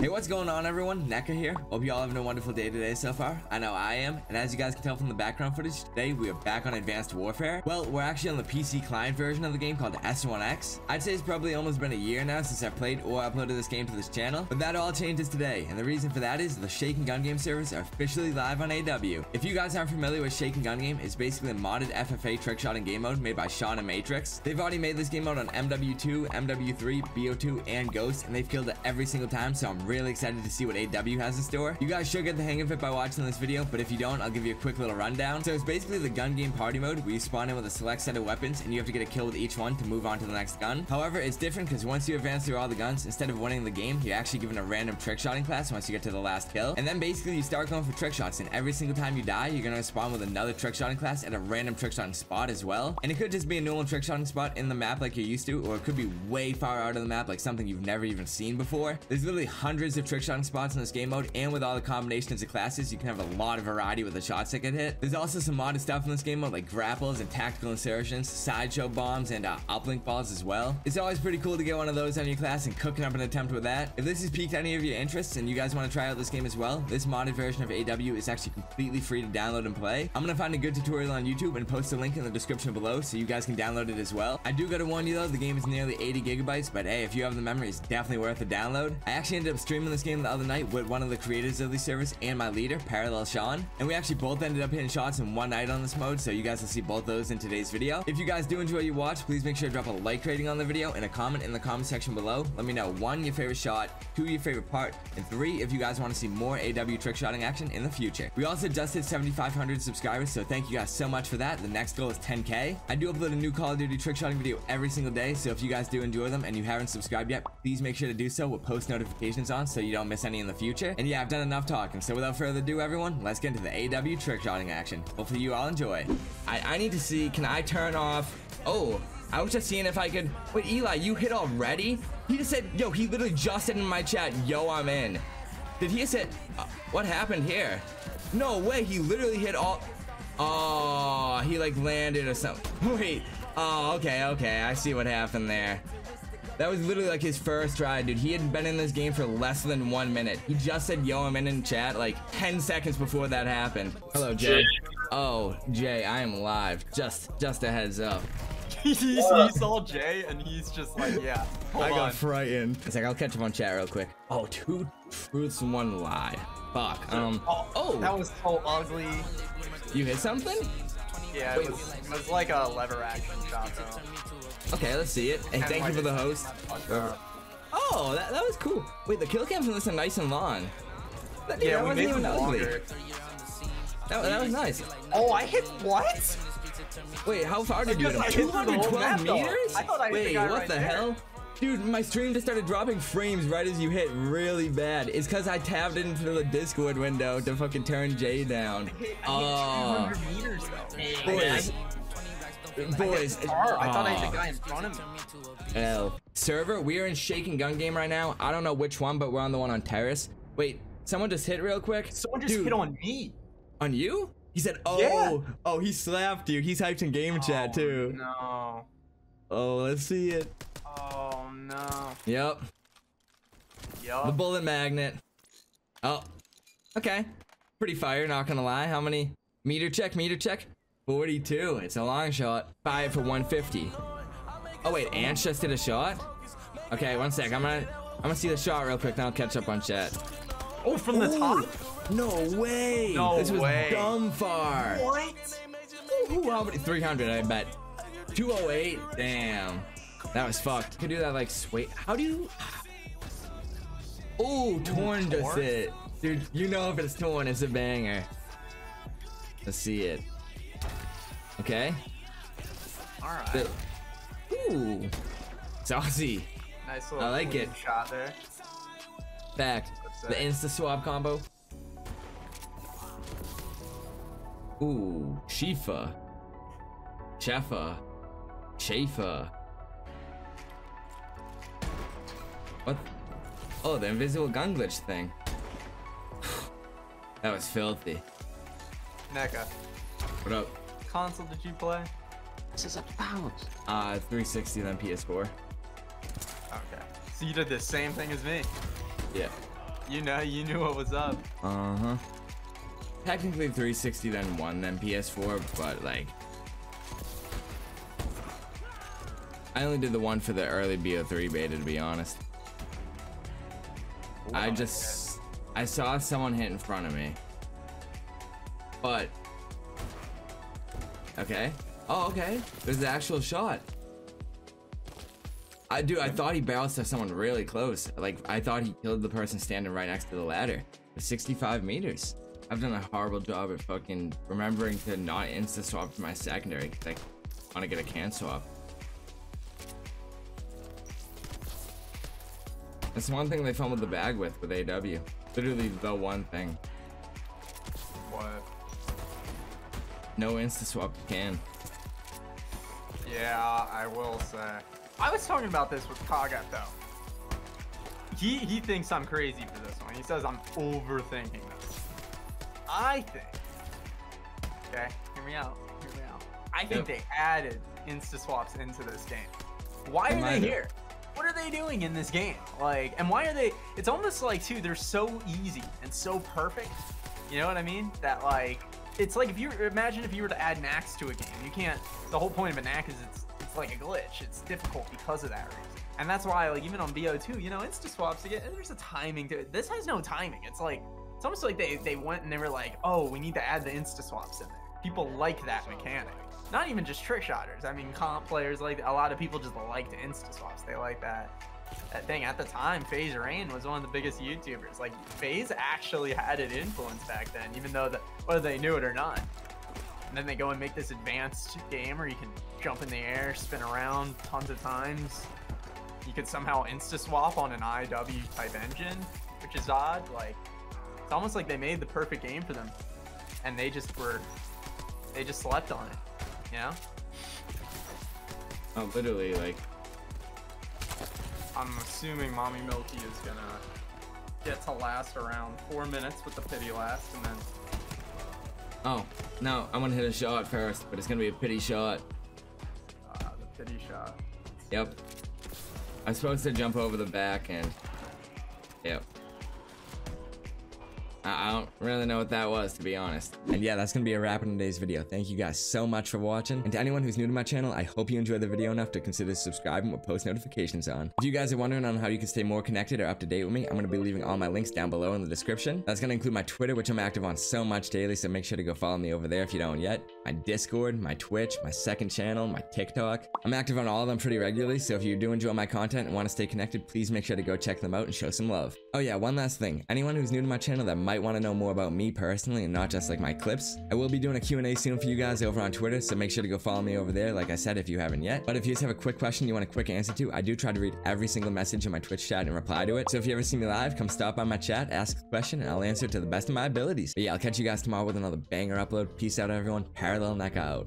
Hey, what's going on everyone? Necca here. Hope you all having a wonderful day today so far. I know I am, and as you guys can tell from the background footage, today we are back on Advanced Warfare. Well, we're actually on the PC client version of the game called S1X. I'd say it's probably almost been a year now since I played or uploaded this game to this channel, but that all changes today, and the reason for that is the Shakin Gun Game servers are officially live on AW. If you guys aren't familiar with Shakin Gun Game, it's basically a modded FFA trickshotting game mode made by Shawn and Matrix. They've already made this game mode on MW2, MW3, BO2, and Ghost, and they've killed it every single time, so I'm really excited to see what AW has in store. You guys should get the hang of it by watching this video, but if you don't, I'll give you a quick little rundown. So it's basically the gun game party mode where you spawn in with a select set of weapons and you have to get a kill with each one to move on to the next gun. However, it's different because once you advance through all the guns, instead of winning the game, you're actually given a random trick shotting class once you get to the last kill. And then basically you start going for trick shots and every single time you die, you're gonna spawn with another trick shotting class at a random trick shotting spot as well. And it could just be a normal trick shotting spot in the map like you're used to, or it could be way far out of the map like something you've never even seen before. There's literally hundreds of trick shotting spots in this game mode and with all the combinations of classes, you can have a lot of variety with the shots that get hit. There's also some modded stuff in this game mode like grapples and tactical insertions, sideshow bombs, and uh, uplink balls as well. It's always pretty cool to get one of those on your class and cooking up an attempt with that. If this has piqued any of your interests and you guys want to try out this game as well, this modded version of AW is actually completely free to download and play. I'm gonna find a good tutorial on YouTube and post a link in the description below so you guys can download it as well. I do gotta warn you though, the game is nearly 80 gigabytes, but hey, if you have the memory, it's definitely worth a download. I actually ended up streaming this game the other night with one of the creators of the service and my leader, Parallel Shawn. And we actually both ended up hitting shots in one night on this mode, so you guys will see both those in today's video. If you guys do enjoy your watch, please make sure to drop a like rating on the video and a comment in the comment section below. Let me know one, your favorite shot, two, your favorite part, and three, if you guys want to see more AW trick shotting action in the future. We also just hit 7,500 subscribers, so thank you guys so much for that. The next goal is 10k. I do upload a new Call of Duty trick shotting video every single day, so if you guys do enjoy them and you haven't subscribed yet, please make sure to do so with post notifications on so you don't miss any in the future. And yeah, I've done enough talking, so without further ado, everyone, let's get into the AW trick shotting action. Hopefully you all enjoy. I, I need to see, can I turn off, oh, I was just seeing if I could, wait, Eli, you hit already? He just said, yo, he literally just said in my chat, yo, I'm in. Did he say, uh, what happened here? No way, he literally hit all, oh, he like landed or something. Wait, oh, okay, okay, I see what happened there. That was literally like his first try, dude. He had been in this game for less than one minute. He just said, yo, I'm in in chat like 10 seconds before that happened. Hello, Jay. Oh, Jay, I am live. Just, just a heads up. he, he saw Jay and he's just like, yeah. Hold I got on. frightened. It's like I'll catch up on chat real quick. Oh, two truths, and one lie. Fuck. Um. Oh, Oh, that was so ugly. you hit something? Yeah, it was, it was like a lever action shot though. Okay, let's see it. Hey, thank you for the host. Oh, that, that was cool. Wait, the kill cams are listen nice and long. That, dude, Yeah, that we wasn't made even them ugly. That, that was nice. Oh, I hit what? Wait, how far did you hit him? I hit through the whole 212 meters? I thought I hit the Wait, guy what right the there. hell? Dude, my stream just started dropping frames right as you hit really bad. It's because I tabbed into the Discord window to fucking turn Jay down. I hit Oh, 200 meters though. Boys. I. I thought I Aw. the ah. guy in front of me. L. Server, we are in Shakin Gun Game right now. I don't know which one, but we're on the one on Terrace. Wait, someone just hit real quick? Someone just Dude, hit on me. On you? He said, oh, Yeah. oh, he slapped you. He's hyped in game chat oh, too. No. Oh, let's see it. Oh no. Yep, Yep. the bullet magnet. Oh, okay. Pretty fire, not gonna lie. How many? Meter check, meter check. 42. It's a long shot. Five for 150. Oh wait, Ants just did a shot? Okay, one sec. I'm gonna I'm gonna see the shot real quick, then I'll catch up on chat. Oh, from the top? No way! No this was way. dumb far. What? Ooh, how many? 300, I bet. 208. Damn. That was fucked. Could do that like sway. How do you? Oh, torn just torn? it. Dude, you know if it's torn, it's a banger. Let's see it. Okay. Alright. The- Ooh. Saucy. Nice little I like it. shot there. Fact. The insta swap combo. Ooh, Shifa. Shefa. Shafa. What? Oh, the invisible gun glitch thing. that was filthy. Necca. What up? Console did you play? This is about. Uh, 360 then PS4. Okay. So you did the same thing as me. Yeah. You know, you knew what was up. Uh-huh. Technically 360 then 1 then PS4, but like... I only did the one for the early BO3 beta, to be honest. I just... I saw someone hit in front of me. But... Okay. Oh, okay. There's the actual shot. I do. I thought he barreled to someone really close. Like I thought he killed the person standing right next to the ladder. 65 meters. I've done a horrible job at fucking remembering to not insta swap to my secondary because I want to get a can swap. That's one thing they fumbled the bag with with AW. Literally the one thing. No insta swap to can. Yeah, I will say. I was talking about this with Kagat though. He he thinks I'm crazy for this one. He says I'm overthinking this. I think. Okay, hear me out. Hear me out. I think Yep. they added insta swaps into this game. Why are they here? What are they doing in this game? Like, and why are they? It's almost like too. They're so easy and so perfect. You know what I mean? That like, it's like if you imagine if you were to add knacks to a game, you can't. The whole point of a knack is it's it's like a glitch. It's difficult because of that reason. And that's why, like, even on BO2, you know, insta swaps, again, there's a timing to it. This has no timing. It's like, it's almost like they, they went and they were like, oh, we need to add the insta swaps in there. People like that mechanic. Not even just trick shotters. I mean, comp players like a lot of people just like the insta swaps. They like that that thing. At the time, FaZe Rain was one of the biggest YouTubers. Like FaZe actually had an influence back then, even though that whether they knew it or not. And then they go and make this advanced game where you can jump in the air, spin around tons of times. You could somehow insta swap on an IW type engine, which is odd. Like it's almost like they made the perfect game for them, and they just were they just slept on it. You know? Oh, literally, like, I'm assuming Mommy Milky is gonna get to last around four minutes with the pity last, and then oh, no, I'm gonna hit a shot first, but it's gonna be a pity shot. uh, the pity shot. Yep. I'm supposed to jump over the back and. I don't really know what that was, to be honest. And yeah, that's gonna be a wrap on today's video. Thank you guys so much for watching. And to anyone who's new to my channel, I hope you enjoyed the video enough to consider subscribing with post notifications on. If you guys are wondering on how you can stay more connected or up to date with me, I'm gonna be leaving all my links down below in the description. That's gonna include my Twitter, which I'm active on so much daily, so make sure to go follow me over there if you don't yet. My Discord, my Twitch, my second channel, my TikTok. I'm active on all of them pretty regularly, so if you do enjoy my content and want to stay connected, please make sure to go check them out and show some love. Oh yeah, one last thing. Anyone who's new to my channel that might want to know more about me personally and not just like my clips, I will be doing a Q&A soon for you guys over on Twitter, so make sure to go follow me over there, like I said, if you haven't yet. But if you just have a quick question you want a quick answer to, I do try to read every single message in my Twitch chat and reply to it. So if you ever see me live, come stop by my chat, ask a question, and I'll answer to the best of my abilities. But yeah, I'll catch you guys tomorrow with another banger upload. Peace out, everyone. Parallel Neck out.